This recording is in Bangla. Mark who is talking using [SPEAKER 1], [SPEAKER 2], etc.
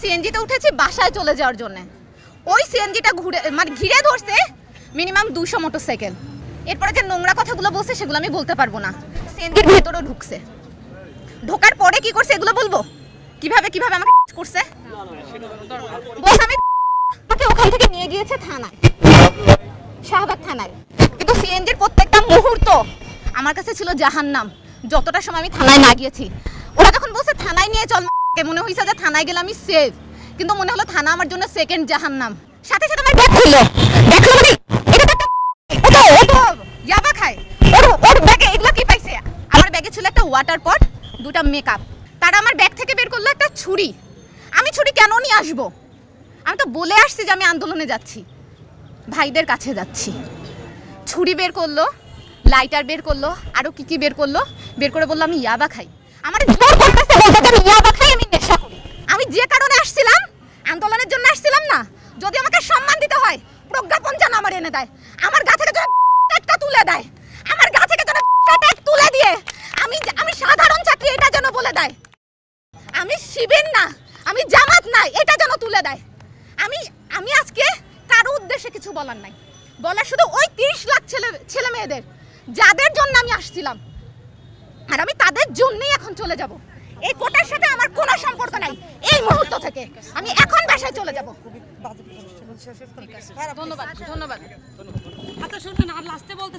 [SPEAKER 1] সিএনজিতে উঠেছি বাসায় চলে যাওয়ার জন্য। ওই সিএনজিটা ঘুরে মানে ঘিরে ধরছে মিনিমাম দুশো মোটর সাইকেল এরপরে যে নোংরা কথাগুলো বলছে সেগুলো আমি বলতে পারব না। সিএনজির ভেতরেও ঢুকছে। ঢোকার পরে কি করছে এগুলো বলব? কীভাবে কীভাবে আমাকে করছে? আমি ওখান থেকে নিয়ে গিয়েছে থানায়। শাহবাগ থানায়। কিন্তু সিএনজির প্রত্যেকটা মুহূর্ত আমার কাছে ছিল জাহান্নাম, যতটা সময় আমি থানায় না গিয়েছি। ওরা যখন বলছে থানায় নিয়ে চল কে মনে হয়েছে যে থানায় গেলে আমি সেফ কিন্তু মনে হলো থানা আমার জন্য সেকেন্ড জাহান্নাম। সাথে সাথে আমার ব্যাগ খুললো। খুললো মানে এটা তো ও তো ইয়াবা খায়। ওর ওর ব্যাগে এগুলো কি পাইছে? আমার ব্যাগে ছিল একটা ওয়াটার পট দুটা মেকআপ তারা আমার ব্যাগ থেকে বের করল একটা ছুরি। আমি ছুরি কেন নিয়ে আসব? আমি তো বলে আসছি যে আমি আন্দোলনে যাচ্ছি। ভাইদের কাছে যাচ্ছি। ছুরি বের করল লাইটার বের করল, আরও কি কি বের করল? বের করে বলল আমি ইয়াবা খাই। আমার জোর করতেছে বলতে আমি নেশা করি আমি যে কারণে আসছিলাম আন্দোলনের জন্য আসছিলাম না? যদি আমাকে সম্মান দিতে হয়, প্রজ্ঞাপন যেন আমার এনে দেয়। আমার গা থেকে ট্যাগটা তুলে দেয়। আমার গা থেকে তুলে দিয়ে আমি আমি সাধারণ ছাত্রী এটা যেন বলে দেয়। আমি শিবির না, আমি জামাত না, এটা যেন তুলে দেয়। আমি আমি আজকে কারও উদ্দেশ্যে কিছু বলার নাই। বলার শুধু ওই তিরিশ লাখ ছেলে ছেলে মেয়েদের, যাদের জন্য আমি আসছিলাম। আর আমি তাদের জন্যই এখন চলে যাব। এই কোটার সাথে আমার কোনো সম্পর্ক থেকে। আমি এখন বাসায় চলে যাব।
[SPEAKER 2] ধন্যবাদ। ধন্যবাদ। আচ্ছা শুনুন আর লাস্টে বলতে